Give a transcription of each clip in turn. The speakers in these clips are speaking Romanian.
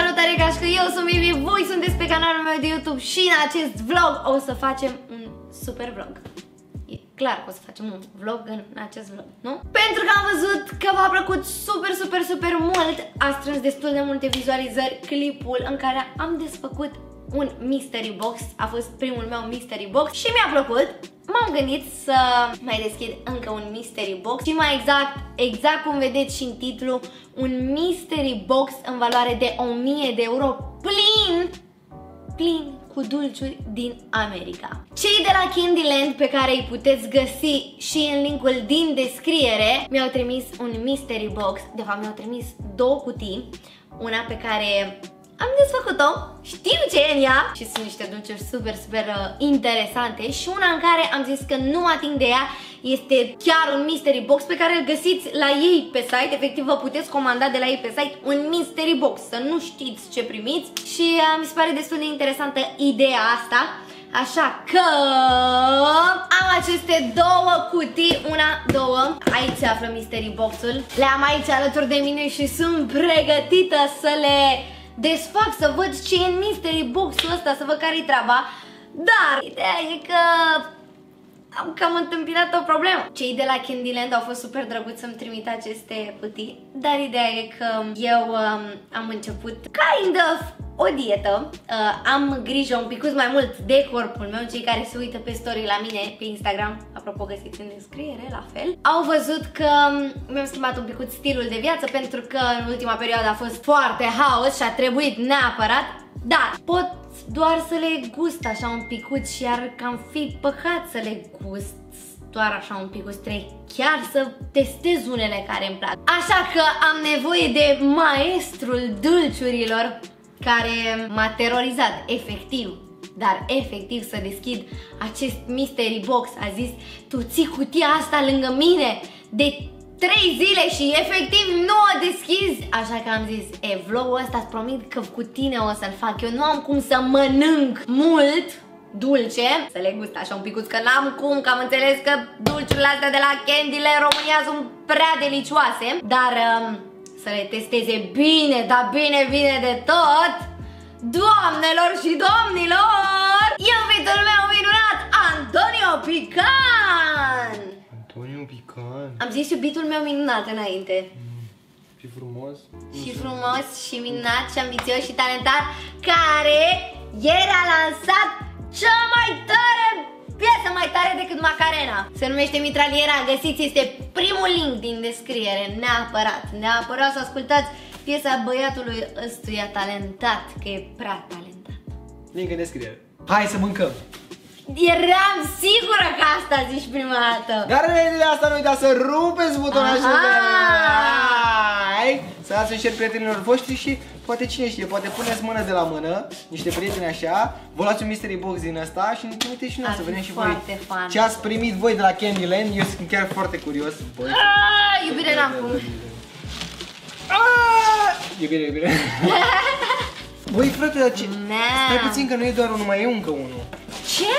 Salutare ca că eu sunt Vivi, voi sunteți pe canalul meu de YouTube și în acest vlog o să facem un super vlog. E clar că o să facem un vlog în acest vlog, nu? Pentru că am văzut că v-a plăcut super, super, super mult, a strâns destul de multe vizualizări clipul în care am desfăcut un mystery box, a fost primul meu mystery box și mi-a plăcut m-am gândit să mai deschid încă un mystery box și mai exact, exact cum vedeți și în titlu, un mystery box în valoare de 1000 de euro plin, plin cu dulciuri din America. Cei de la Candyland pe care îi puteți găsi și în linkul din descriere mi-au trimis un mystery box, de fapt mi-au trimis două cutii, una pe care am desfăcut-o, știu ce e în ea. Și sunt niște dulciuri super, super uh, interesante. Și una în care am zis că nu ating de ea este chiar un mystery box pe care îl găsiți la ei pe site, efectiv vă puteți comanda de la ei pe site un mystery box, să nu știți ce primiți. Și uh, mi se pare destul de interesantă ideea asta. Așa că am aceste două cutii, una, două, aici se află mystery box-ul, le am aici alături de mine și sunt pregătită să le desfac să văd ce e în mystery box-ul ăsta, să văd care-i treaba. Dar ideea e că am cam întâmpinat o problemă. Cei de la Candyland au fost super drăguți să-mi trimit aceste cutii, dar ideea e că eu um, am început kind of o dietă, uh, am grijă un pic mai mult de corpul meu, cei care se uită pe story la mine pe Instagram, apropo găsiți în descriere, la fel, au văzut că um, mi-am schimbat un pic stilul de viață pentru că în ultima perioadă a fost foarte haos și a trebuit neapărat, dar pot doar să le gust așa un picuț și ar cam fi păcat să le gust doar așa un pic trei, chiar să testez unele care îmi plac. Așa că am nevoie de maestrul dulciurilor care m-a terorizat, efectiv. Dar efectiv să deschid acest mystery box, a zis, tu ții cutia asta lângă mine? De 3 zile și efectiv nu o deschizi? Așa că am zis, e, vlogul ăsta îți promit că cu tine o să-l fac. Eu nu am cum să mănânc mult dulce, să le gust așa un picuț, că n-am cum, că am înțeles că dulciurile astea de la Candyland în România sunt prea delicioase, dar um, să le testeze bine, dar bine, bine de tot, doamnelor și domnilor, iubitul meu minunat, Antonio Pican! Antonio Pican. Am zis iubitul meu minunat înainte. Mm, și frumos. Și frumos, și minunat, și ambițios, și talentat, care ieri a lansat cea mai tare piesă mai tare decât Macarena. Se numește Mitraliera, găsiți, este primul link din descriere, neapărat, neapărat să ascultați piesa băiatului ăstuia talentat, că e prea talentat. Link în descriere. Hai să mâncăm! Eram sigură că asta zici prima dată. Dar de asta nu uitați să rupeți butonajul de like, să dați un share prietenilor voștri și poate cine știe, poate puneți mână de la mână, niște prieteni așa, vă luați un mystery box din asta și ne trimiteți și noi să vedem și voi fun. ce ați primit voi de la Candyland. Eu sunt chiar foarte curios. Băi. Ah, iubire n-am cum. Iubire, iubire. Băi, frate, dar ce... Stai puțin că nu e doar unul, mai e încă unul. Ce?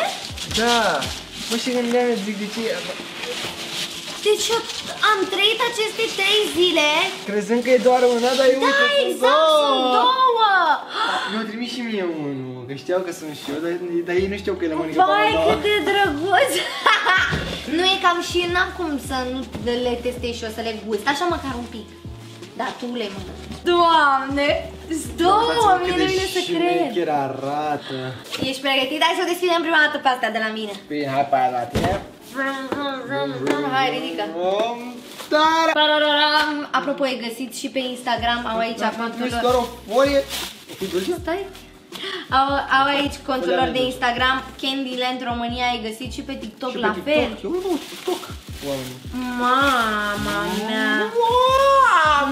Da. Bă, și gândeam, zic, de ce... Deci eu am trăit aceste trei zile. Crezând că e doar una, dar e Da, uite, exact, sunt două. Mi-au trimis și mie unul, că știau că sunt și eu, dar, dar ei nu știu că e la Monica Vai, Paula. cât de drăguț. Nu e cam și n-am cum să nu le testez și eu, să le gust. Așa măcar un pic. Dar tu le mănânci. Doamne, două, mie nu vine să cred. Chiar arată. Ești pregătit? Hai să o deschidem prima dată pe astea de la mine. Bine, hai pe aia la tine. Hai, ridică Dar... Pararam. Apropo, e găsit și pe Instagram, au aici Am contul trimis lor. doar o folie. O fi dulce? Stai. Au, au aici contul lor de Instagram, Candyland România, ai găsit și pe TikTok Și la pe fel. TikTok. Eu nu TikTok. Oameni. Mama mea.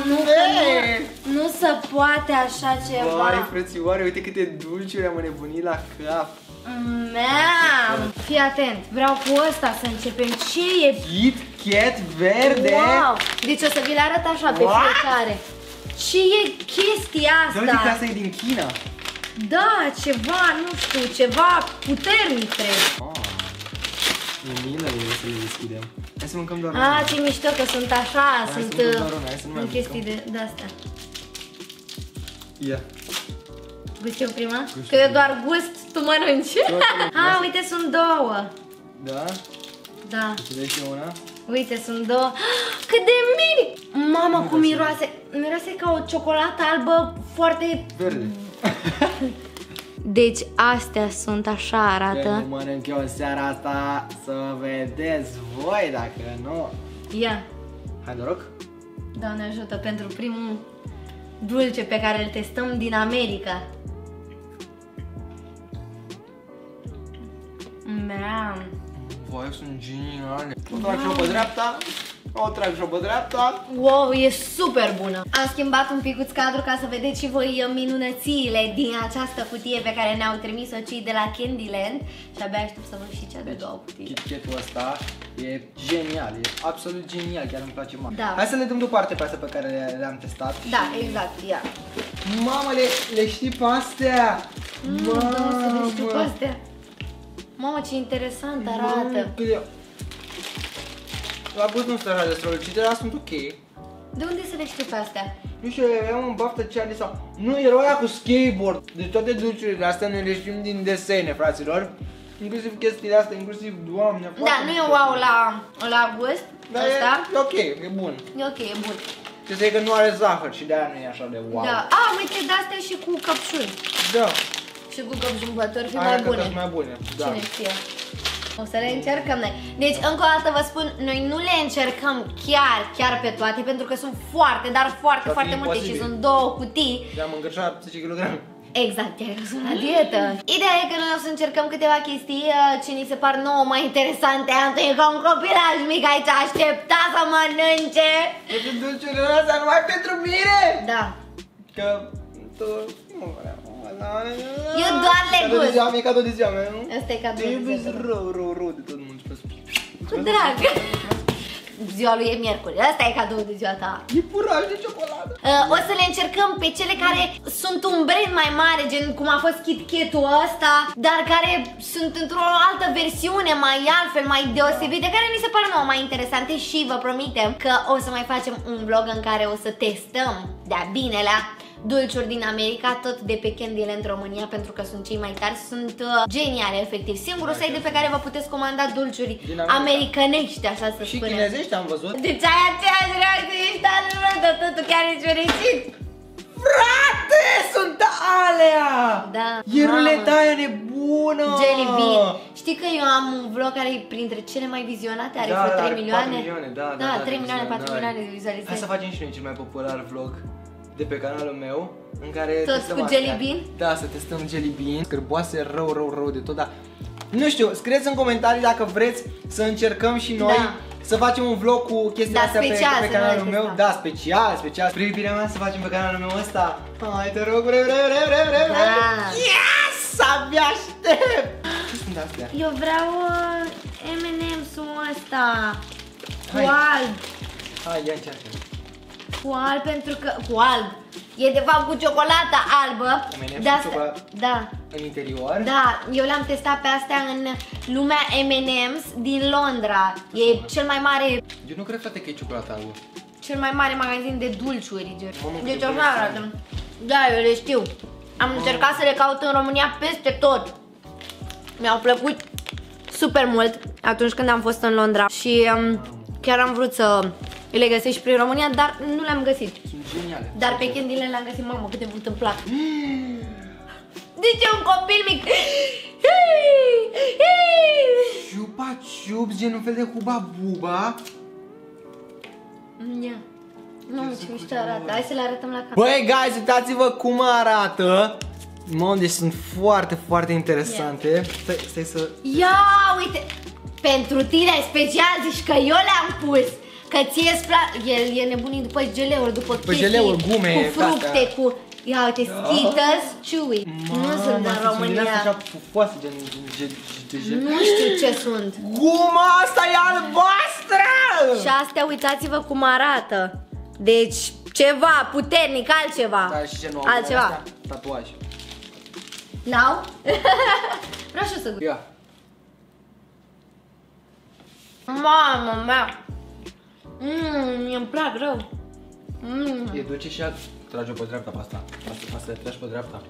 Nu, că Doamne! nu, nu se poate așa Vai, ceva. frățioare, uite câte dulciuri am înnebunit la cap. Mea. Fii atent, vreau cu ăsta să începem. Ce e? Kit Kat verde. Wow! Deci o să vi le arăt așa pe What? fiecare. Ce e chestia Dar uite că asta? asta e din China. Da, ceva, nu știu, ceva puternic trebuie. Ah, e milă e să le deschidem. Hai să mâncăm doar Ah, ce mișto că sunt așa, Hai sunt să mâncăm uh, doar una, hai să nu mai în chestii mâncăm. de, de astea. Ia. Gust eu prima? Gust Că eu prima. doar gust, tu mănânci. ah, uite, sunt două. Da? Da. Îți dai și una? Uite, sunt două. Cât de mici! Mamă, cum miroase. Miroase ca o ciocolată albă foarte... Verde. Deci astea sunt, așa Când arată. mănânc eu în seara asta să vedeți voi dacă nu. Ia, Hai noroc. Doamne ajută, pentru primul dulce pe care îl testăm din America. Meam. Voi sunt geniale. O trag și o pe dreapta. O trag și o pe dreapta. Wow, e super bună! Am schimbat un picuț cadru ca să vedeți și voi uh, minunățiile din această cutie pe care ne-au trimis-o cei de la Candyland și abia aștept să văd și cea de două cutii. KitKat-ul ăsta e genial, e absolut genial, chiar îmi place mult. Da. Hai să le dăm deoparte pe astea pe care le- le-am testat. Da, exact, ia. Mamă, le, le știi pe astea? Mamă, să le știu pe astea. Mamă, ce interesant arată. Mamă, cât de- La gust nu sunt așa de strălucite, dar sunt ok. De unde să le știu pe astea? Nu știu, aveam un baftă Charlie sau... Nu, era aia cu skateboard. Deci toate dulciurile astea noi le știm din desene, fraților. Inclusiv chestiile astea, inclusiv, doamne, Da, foarte nu e multe. wow la, la gust, Dar ăsta. e, e ok, e bun. E ok, e bun. Ce să că nu are zahăr și de-aia nu e așa de wow. Da. A, uite, de astea și cu căpșuni. Da. Și cu căpșumbători fi Aia mai cred bune. că sunt mai bune. Da. Cine știe? O să le încercăm noi. Deci, încă o dată vă spun, noi nu le încercăm chiar, chiar pe toate, pentru că sunt foarte, dar foarte, Ar fi foarte multe și imposibil. sunt două cutii. Le-am îngășat 10 kg. Exact, chiar că sunt la dietă. Ideea e că noi o să încercăm câteva chestii uh, ce ni se par nouă mai interesante. Anton e ca un copilaj mic aici, aștepta să mănânce. Deci dulciurile astea numai pentru mine! Da. Că tu nu vreau. Eu doar le Cadou de gust. ziua mea, cadou de ziua mea, nu? Asta e cadou Te de iubesc ziua ta. rău, rău, rău de tot mult. Cu drag. Ziua lui e miercuri, asta e cadou de ziua ta. E puraj de ciocoladă. Uh, o să le încercăm pe cele care sunt un brand mai mare, gen cum a fost Kit Kat-ul ăsta, dar care sunt într-o altă versiune, mai altfel, mai deosebite, care mi se par nouă mai interesante și vă promitem că o să mai facem un vlog în care o să testăm de-a binelea dulciuri din America, tot de pe Candyland România, pentru că sunt cei mai tari, sunt uh, geniale, efectiv. Singurul site de pe care vă puteți comanda dulciuri Din America. americanești, așa să Și spunem. chinezești am văzut. Deci ai aceeași reacție, ești alături de totul, chiar ești fericit. Frate, sunt alea! Da, E mamă. ruleta aia nebună! Jelly Bean. Știi că eu am un vlog care e printre cele mai vizionate, are Da, vreo da, 3 are milioane. 4 milioane, da, da, da, da, 3 de milioane, 4 vizionări. milioane de Hai vizualizări. să facem și noi cel mai popular vlog de pe canalul meu în care Tot testăm cu astea. Jelly Bean? Da, să testăm Jelly Bean, scârboase rău, rău, rău de tot, dar nu știu, scrieți în comentarii dacă vreți să încercăm și noi Da. să facem un vlog cu chestiile Da, astea pe, special, pe să canalul noi meu. testăm. Da, special, special. Privirea mea să facem pe canalul meu ăsta. Hai te rog, vrei, vrei, vrei, vrei, vrei, vrei. Da. Yes! Abia aștept! Ce sunt astea? Eu vreau uh, M&M's-ul ăsta. Cu Hai. alb. Hai, ia încearcă. Cu alb pentru că... Cu alb. E de fapt cu ciocolată albă. M&M's cu De asta- ciocolată? Da. În interior. Da, eu le-am testat pe astea în lumea M&M's din Londra. E cel mai mare Eu nu cred, frate, că e ciocolată albă. cel mai mare magazin de dulciuri. gen. Mamă, cât Deci de așa bune arată. sunt. Da, eu le știu. Am încercat să le caut în România peste tot. Mi-au plăcut super mult atunci când am fost în Londra și um, chiar am vrut să le găsesc și prin România, dar nu le-am găsit. Sunt geniale. Dar pe Candyland le-am găsit, mamă, cât de mult îmi plac. Deci e un copil mic. Ciupa ciups, gen un fel de huba buba. Ia. Mamă, ce mișto arată. Hai să le arătăm la cameră. Băi, guys, uitați-vă cum arată. Mamă, deci sunt foarte, foarte interesante. Stai, stai să... Ia, uite, pentru tine special zici că eu le-am pus. Că ție îți plac, el e nebunit după geleuri, după, După chestii, geleuri, gume, cu fructe, astea. cu... Ia uite, Skittles, Chewy. nu sunt în sunt din astea România. așa pufoase, gen, gen, gen, gen. Nu știu ce sunt. Guma asta e albastră! Și astea uitați-vă cum arată. Deci, ceva puternic, altceva. Da, și ce nu au Altceva. astea? Tatuaj. N-au? Vreau și eu să gust. Ia. Mamă mea. Mmm, îmi plac rău. Mmm. E dulce și ea trage pe dreapta pe asta. Asta, asta le tragi pe dreapta.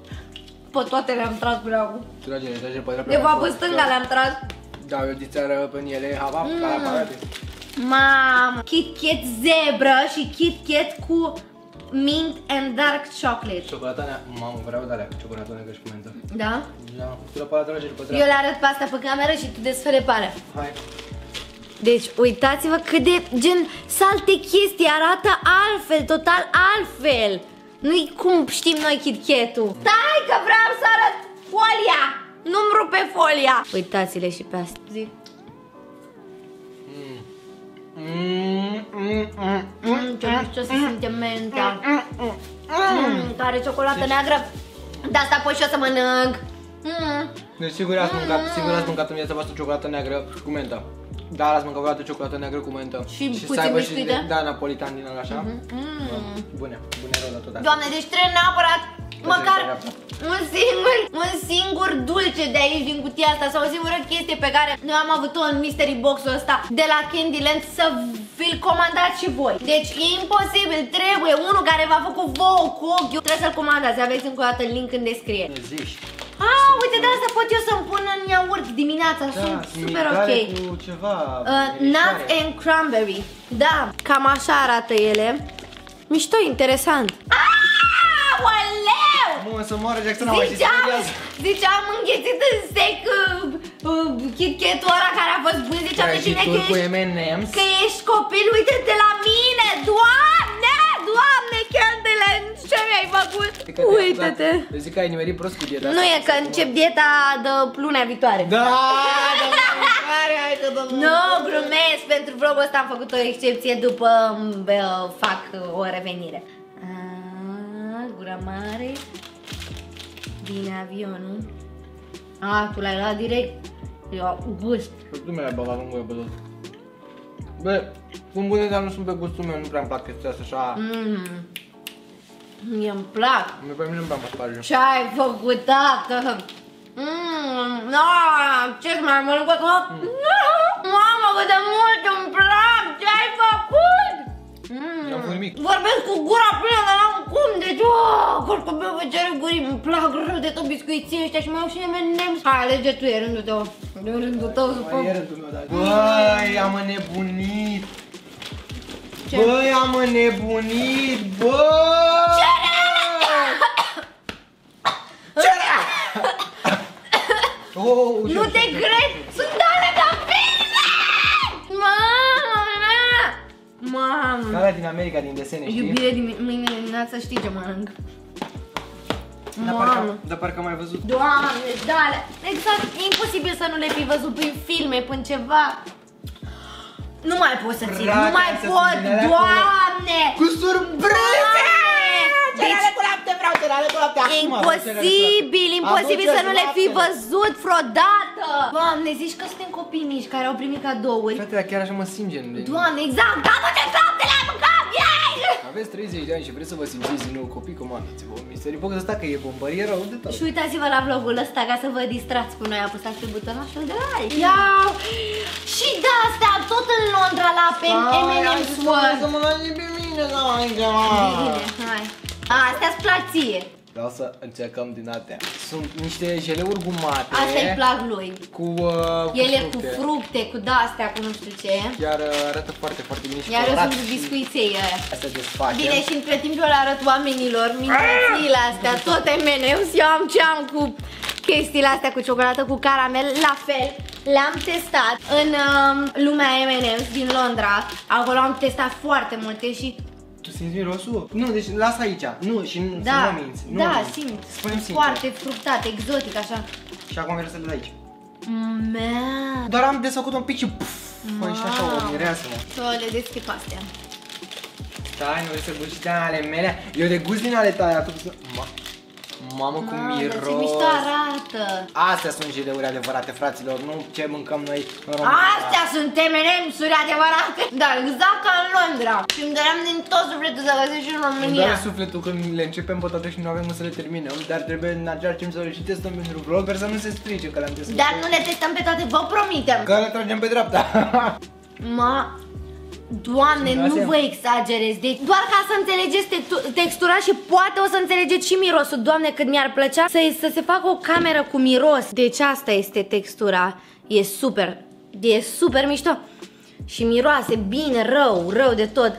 Pe toate le-am tras până acum. Trage-le, trage pe dreapta. De fapt, pe stânga le-am tras. Da, eu dițeară pe ele, hava, Mm. la aparate. Mamă! Kit Kat zebră și Kit Kat cu mint and dark chocolate. Ciocolata nea, mamă, vreau de alea cu ciocolata neagră și cu mentă. Da? Da, tu la pala trage pe Eu dreapta. le arăt pe asta pe cameră și tu desfere pare. Hai. Deci, uitați-vă cât de gen salte chestii, arată altfel, total altfel. Nu-i cum știm noi Kit Kat-ul. Stai că vreau să arăt folia! Nu-mi rupe folia! Uitați-le și pe asta. Zi. Mm, mm, mm. Mm, ce mișto se simte menta. Mm, care ciocolată neagră. De asta apoi și o să mănânc. Mm. Deci sigur ați mâncat, sigur ați mâncat în viața voastră ciocolată neagră cu mentă. Dar ați mâncat vreodată ciocolată neagră cu mentă. Și puțin să aibă și biscuite? de, da, napolitan din ăla așa. Mm. Bune, bune rău la tot asta. Doamne, deci trebuie neapărat măcar dreapta. un singur, un singur dulce de aici din cutia asta sau o singură chestie pe care noi am avut-o în mystery box-ul ăsta de la Candyland să vi-l comandați și voi. Deci e imposibil, trebuie unul care v-a făcut vouă cu ochiul, trebuie să-l comandați, aveți încă o dată link în descriere. Ne zici. Ah, uite de asta pot eu să-mi pun în iaurt dimineața, sunt super ok. migdale cu ceva. Uh, nuts and cranberry. Da, cam așa arată ele. Mișto, interesant. Ah, oleu! Mă, să moară Jackson, mai Ziceam, ziceam înghețit în sec uh, uh, Kit Kat-ul ăla care a fost bun Ziceam de tine că cu ești, M&M's. că ești copil Uite-te la mine, doamne, doamne Candyland Ce mi-ai făcut? Uite-te Eu zic că ai nimerit prost cu dieta Nu asta. e că încep dieta de lunea viitoare Da, da, mâncare, hai că dă Nu, glumesc, pentru vlogul ăsta am făcut o excepție după bă, fac o revenire. A, gura mare. Vine avionul. A, tu l-ai luat direct. Eu gust. Tu mi-ai băgat în gură pe tot. Bă, sunt bune, dar nu sunt pe gustul meu, nu prea îmi plac chestia asta așa. Mmm. Mie îmi plac. Mie pe mine nu prea mă sparge. Ce ai făcut, tată? Mmm, no, ce mai mănânc pe tot? Mamă, cât de mult îmi plac! Ce ai făcut? Mm. N-am făcut nimic. Vorbesc cu gura plină, dar n-am cum, deci, oh, curcubeu pe cere gurii, îmi plac rău de tot biscuiții ăștia și mai au și M&M's. Hai, alege tu, e rândul tău. E rândul tău să Mai e fac. rândul meu, da. Băi, am înnebunit. Ce? Băi, am înnebunit, bă! Oh, Nu te cred! Sunt ale ca pile! Mamă! Mamă! Alea din America, din desene, știi? Iubire din mâine dimineață știi ce mănânc. Dar Mamă! parcă, dar parcă am mai văzut. Doamne, da, exact, e imposibil să nu le fi văzut prin filme, prin ceva. Nu mai pot să țin, nu Frate, mai astea pot, sunt din alea cu- doamne! Cu surprize! Imposibil, cerele cu lapte. imposibil Aduceți să nu le fi laptele. văzut vreodată! Doamne, zici că suntem copii mici care au primit cadouri. Frate, dar chiar așa mă simt gen. Doamne, exact, aduceți laptele, am mâncat, yay! Aveți 30 de ani și vreți să vă simțiți din nou copii, comandați-vă un mystery box ăsta că e bombărie rău de tot. Și uitați-vă la vlogul ăsta ca să vă distrați cu noi, apăsați pe butonașul de like. Iau! Și de astea, tot în Londra la pe M&M Sword. Să mă lași pe mine, da, Bine, hai. Astea-ți plac ție. Vreau să încercăm din astea. Sunt niște jeleuri gumate. Asta îi plac lui. Cu, uh, Ele fructe. cu fructe, cu de-astea, cu nu știu ce. Chiar uh, arată foarte, foarte bine și Iar eu colorat sunt și biscuiței ăia. Astea desfacem. Bine, și între timp eu le arăt oamenilor minunățile astea, tot M&M's, eu am ce am cu chestiile astea cu ciocolată, cu caramel, la fel. Le-am testat în um, lumea M&M's din Londra. Acolo am testat foarte multe și Tu simți mirosul? Nu, deci lasă aici. Nu, și nu, da, să nu minți. Nu da, minți. simt. Spune-mi sincer. Foarte fructat, exotic, așa. Și acum vreau să le dai aici. Mea. Doar am desfăcut un pic și puf, Păi și așa o mireasă, mă. Să le deschid pe astea. Stai, nu vrei să gusti din ale mele? Eu de gust din ale tale, tu să... Ma. Mamă, cum Mamă, ce miros. mișto arată. Astea sunt jeleuri adevărate, fraților, nu ce mâncăm noi în România. Astea sunt M&M's-uri adevărate. Da, exact ca în Londra. Și îmi doream din tot sufletul să găsesc și în Îmi România. doare sufletul când le începem pe toate și nu avem cum să le terminăm, dar trebuie în același timp să le și testăm pentru vlogger să nu se strice că le-am testat. Dar nu le testăm pe toate, vă promitem. Că le tragem pe dreapta. Ma, Doamne, nu Miroase? vă exagerez. Deci doar ca să înțelegeți textu- textura și poate o să înțelegeți și mirosul. Doamne, cât mi-ar plăcea să, să se facă o cameră cu miros. Deci asta este textura. E super. E super mișto. Și miroase bine, rău, rău de tot.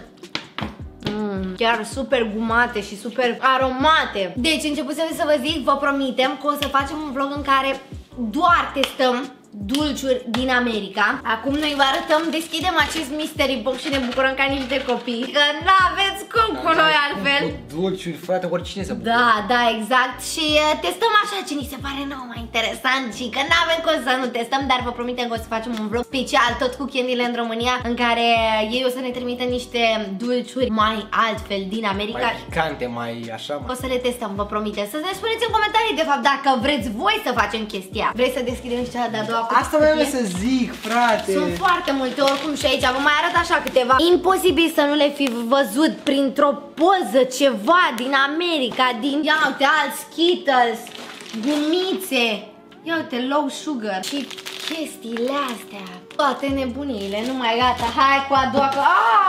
Mm, chiar super gumate și super aromate. Deci începusem să vă zic, vă promitem că o să facem un vlog în care doar testăm dulciuri din America. Acum noi vă arătăm, deschidem acest mystery box și ne bucurăm ca niște copii. Că n-aveți cum cu noi altfel. Dulciuri, frate, oricine să Da, da, exact. Și uh, testăm așa ce ni se pare nou mai interesant și că n-avem cum să nu testăm, dar vă promitem că o să facem un vlog special tot cu Candyland România în care ei o să ne trimită niște dulciuri mai altfel din America. Mai picante, mai așa, mai... O să le testăm, vă promitem. Să ne spuneți în comentarii, de fapt, dacă vreți voi să facem chestia. Vreți să deschidem și cea de-a doua cu Asta vreau cutie? să zic, frate. Sunt foarte multe oricum și aici Vă mai arăt așa câteva. Imposibil să nu le fi văzut printr-o poză Ceva din America Din, ia uite, alți Skittles Gumițe. Ia uite, low sugar Și chestiile astea. Toate nebuniile, nu mai gata. Hai cu a doua, că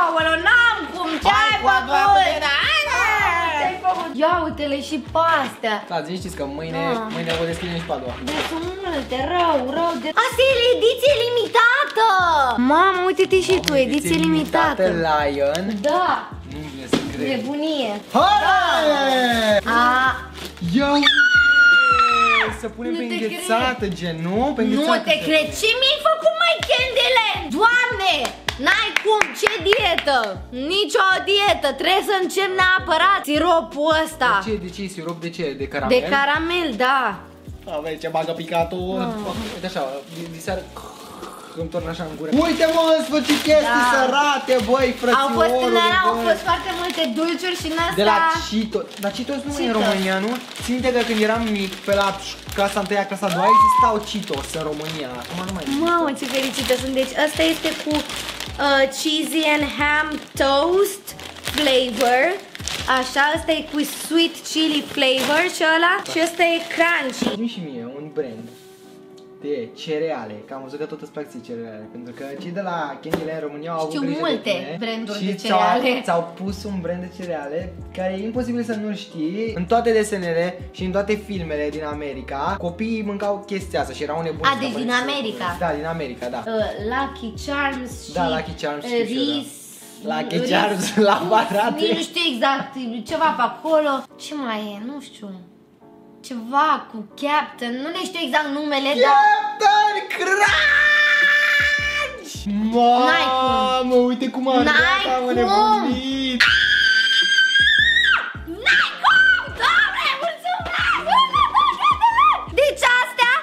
aoleu, n-am cum Ce Hai ai cu a doua, făcut? putere, hai, hai! Ce-ai făcut? Ia uite-le și pe astea Da, zici că mâine, Da. mâine o deschidem și pe a doua. Deci sunt multe, rău, rău de... Asta e ediție limitată! Mamă, uite-te și tu, ediție limitată. Lion. Da, Nu vine să cred. nebunie. Hai! A, Ia Să punem Nu pe te înghețată, gen, nu? Pe nu înghețată. te cred, ce mi-ai făcut mai Candyland? Doamne, n-ai cum, ce dietă? Nici o dietă, trebuie să încep neapărat siropul ăsta. De ce, de ce e sirop? De ce? De caramel? De caramel, da. Aveți ce bagă picatul. Ah. Uite așa, di- diseară îmi torn așa în gură. Uite mă, în sfârșit chestii Da. sărate, băi, frățiorul. Au fost în aia, au băi. fost foarte multe dulciuri și în asta... De la Cheetos. Dar Cheetos nu e în Cheetos. România, nu? Ținte că când eram mic, pe la clasa 1 clasa 2 existau Cheetos în România. Acum nu mai există. Mamă, ce fericită sunt. Deci asta este cu uh, cheesy and ham toast flavor. Așa, asta e cu sweet chili flavor și ăla. Și asta e crunchy. Zi și mie un brand de cereale, că am văzut că tot îți plac ție cereale, pentru că cei de la Candyland în România au avut Știu grijă multe de tine branduri și de ți-au- cereale. Ți-au pus un brand de cereale care e imposibil să nu știi. În toate desenele și în toate filmele din America, copiii mâncau chestia asta și erau nebuni. A, să deci din apară America. Da, din America, da. Uh, Lucky Charms și Da, Lucky Charms uh, știu și eu, da. Reese. Lucky Reese- Charms la patrate. Nici nu știu exact, ceva pe acolo. Ce mai e? Nu știu. Ceva cu Captain, nu ne știu exact numele, dar... Captain Crunch! N-ai Mamă, uite cum a N-ai arătat, am cum! nebunit! N-ai cum! Doamne, mulțumesc! Deci astea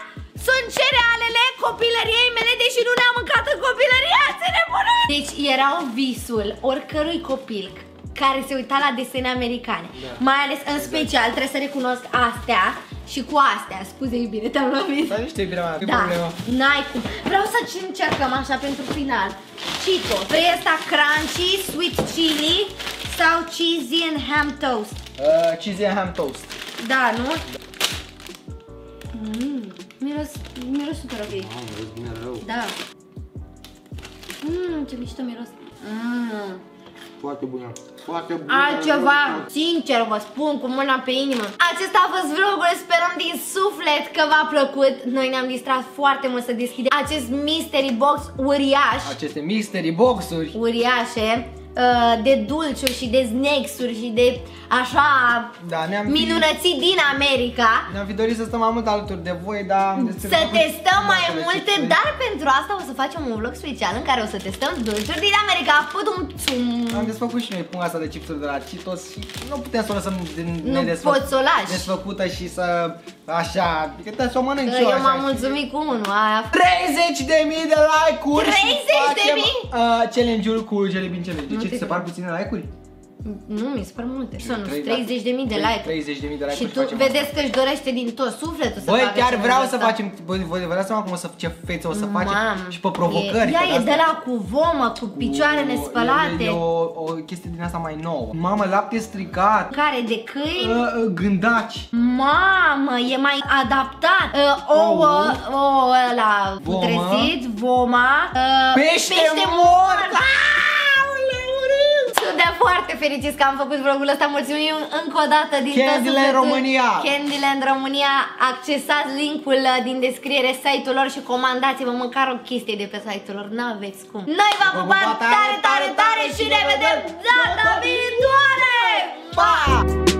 sunt cerealele copilăriei mele, deși nu ne-am mâncat în copilărie, ați nebunit! Deci erau visul oricărui copil care se uita la desene americane. Da. Mai ales, în special, trebuie să recunosc astea și cu astea. Scuze, iubire, te-am lovit. Dar nu știu, iubirea mea, e Da, problema. n-ai cum. Vreau să ce încercăm așa pentru final. Cheetos. Vrei asta crunchy, sweet chili sau cheesy and ham toast? Uh, cheesy and ham toast. Da, nu? Mm, miros, miros super ok. Mamă, vezi bine rău. Da. Mmm, ce mișto miros. Mmm. Foarte bună. Foarte bună. Altceva, sincer vă spun cu mâna pe inimă Acesta a fost vlogul, sperăm din suflet că v-a plăcut Noi ne-am distrat foarte mult să deschidem acest mystery box uriaș Aceste mystery boxuri. Uriașe uh, De dulciuri și de snacks-uri și de așa Da, ne-am fi- minunății din America Ne-am fi dorit să stăm mai mult alături de voi, dar am decis Să testăm mai Datele multe, chipsuri. dar pentru asta o să facem un vlog special în care o să testăm dulciuri din America Pudum Am desfăcut și noi punga asta de chipsuri de la Cheetos și nu putem să o lăsăm de, Nu nedesfă- poți să o lași. desfăcută și să așa, adică trebuie să o mănânci Că eu eu așa, m-am știi? mulțumit cu unul aia 30 de mii de like-uri 30 și de facem, mii? Uh, challenge-ul cu Jelly Bean Challenge. De Nu ce te ți se cred. par puține like-uri? Nu, mi se par multe. Sunt Trei- 30 de mii de like. 30 de mii de like-uri Și tu facem vedeți că își dorește din tot sufletul să Băi, facă chiar ceva vreau de să asta. facem, băi, voi vă dați seama cum o să, ce fețe o să facem Mamă, și pe provocări. E, ea că e de-astea- de la cu vomă, cu picioare cu- nespălate. E, e o, o chestie din asta mai nouă. Mamă, lapte stricat. Care de câini. Uh, uh, gândaci. Mamă, e mai adaptat. Uh, ouă, ouă ăla Vomă. putresit, voma. Uh, Pește pește mort! mort foarte fericit că am făcut vlogul ăsta. Mulțumim încă o dată din Candyland România. Candyland România. Accesați linkul uh, din descriere site-ul lor și comandați-vă măcar o chestie de pe site-ul lor. Nu aveți cum. Noi v-am pupat tare, tare, tare, tare și ne vedem data viitoare! Pa!